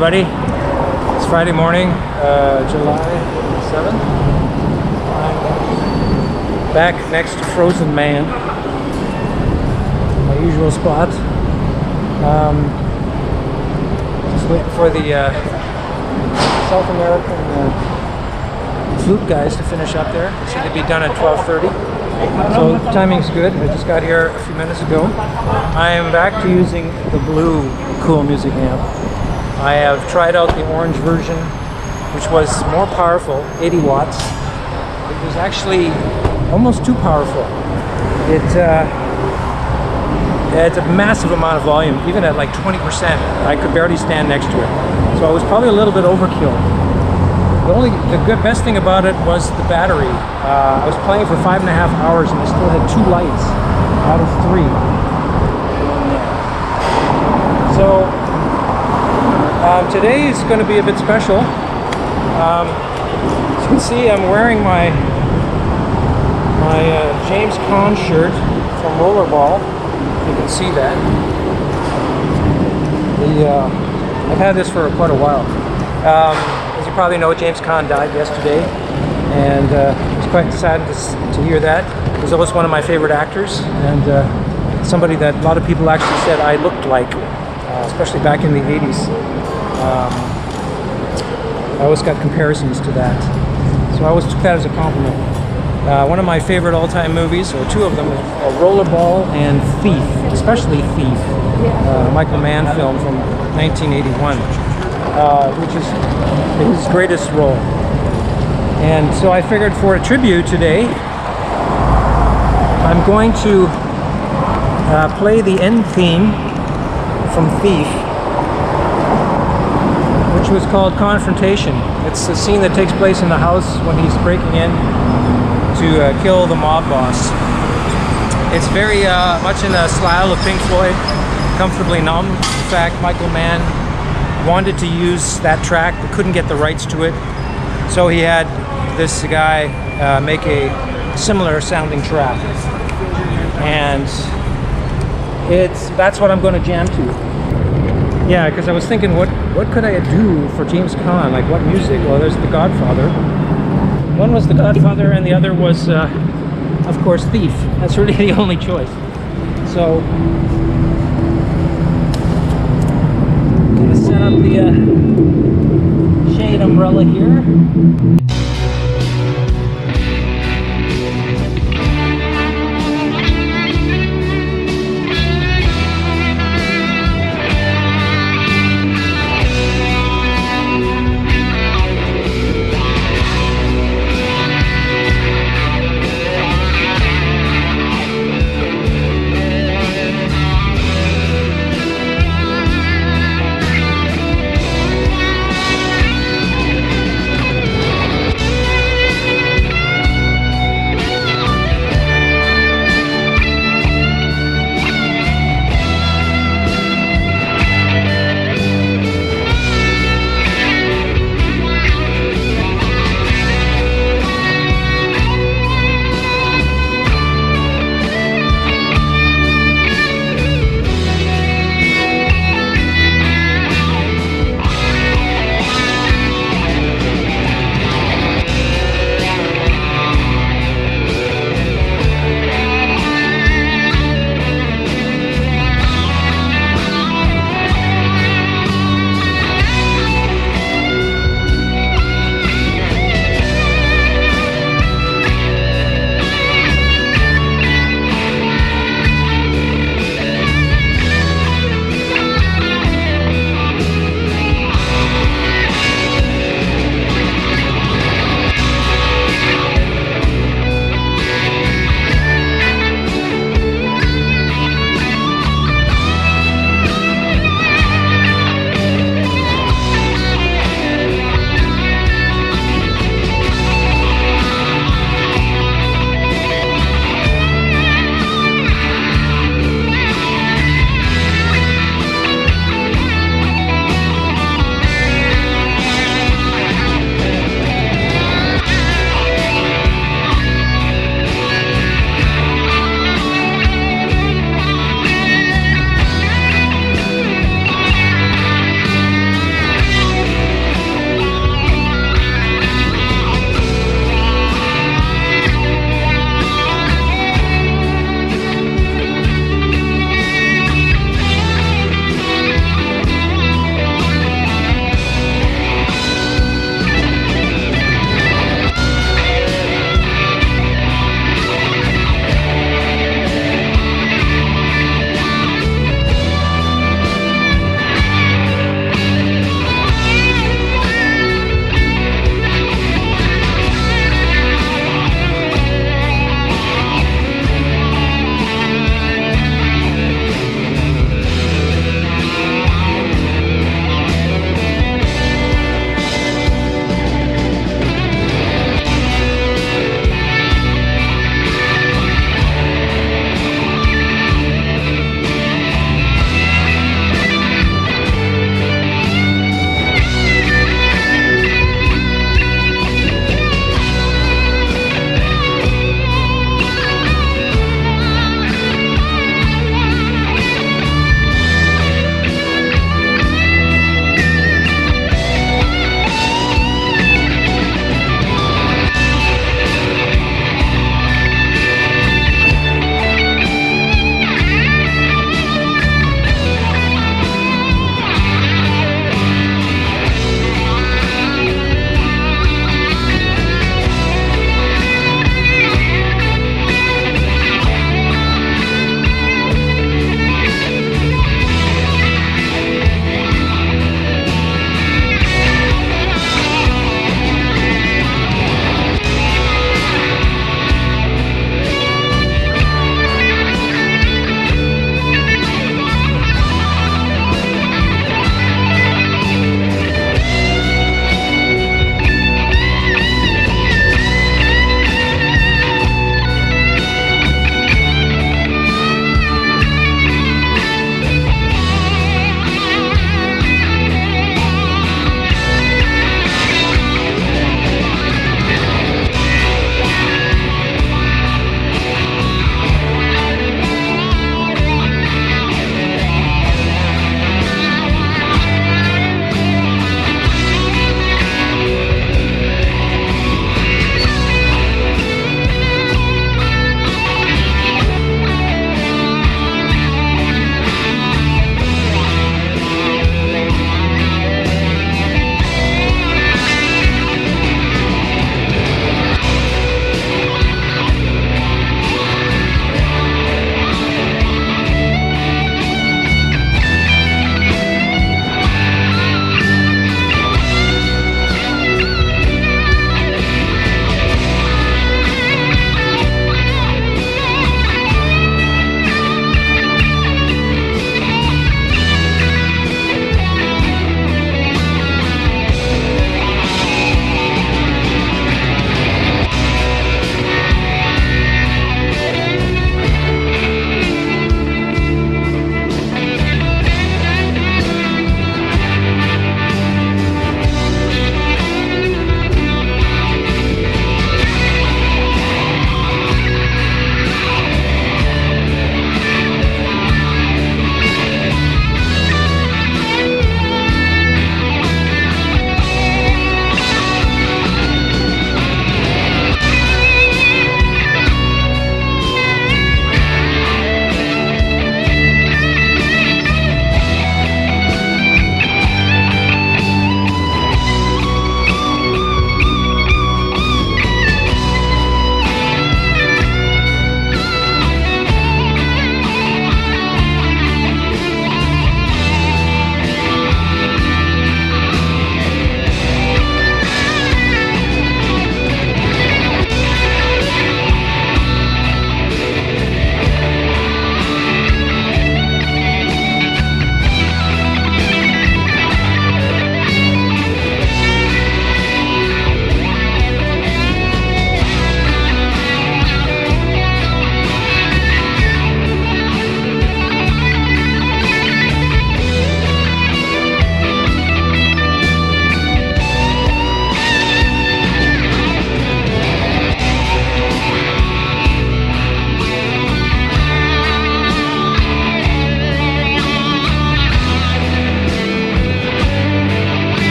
everybody. It's Friday morning, uh, July 7th. I'm back next to Frozen Man, my usual spot. Um, just waiting for the uh, South American uh, flute guys to finish up there. They said they'd be done at 12:30. So timing's good. I just got here a few minutes ago. I am back to using the blue Cool Music amp. I have tried out the orange version, which was more powerful, 80 watts. It was actually almost too powerful. It uh, a massive amount of volume, even at like 20%. I could barely stand next to it. So it was probably a little bit overkill. The only, the good, best thing about it was the battery. Uh, I was playing for five and a half hours and I still had two lights out of three. So um, today is going to be a bit special. Um, as you can see, I'm wearing my my uh, James Caan shirt from Rollerball. You can see that. The uh, I've had this for quite a while. Um, as you probably know, James Caan died yesterday, and uh, it's quite sad to, to, hear that. He was always one of my favorite actors, and uh, somebody that a lot of people actually said I looked like, uh, especially back in the 80s. Um, I always got comparisons to that, so I always took that as a compliment. Uh, one of my favorite all-time movies, or two of them, are Rollerball and Thief, especially Thief, uh, Michael Mann film from 1981 uh, which is his greatest role. And so I figured for a tribute today, I'm going to uh, play the end theme from Thief, which was called Confrontation. It's a scene that takes place in the house when he's breaking in to uh, kill the mob boss. It's very uh, much in the style of Pink Floyd, Comfortably Numb. In fact, Michael Mann wanted to use that track but couldn't get the rights to it. So he had this guy uh, make a similar sounding track. And it's that's what I'm going to jam to. Yeah, because I was thinking, what what could I do for James Caan? Like what music? Well, there's The Godfather. One was The Godfather, and the other was, uh, of course, Thief. That's really the only choice. So I'm gonna set up the uh, shade umbrella here.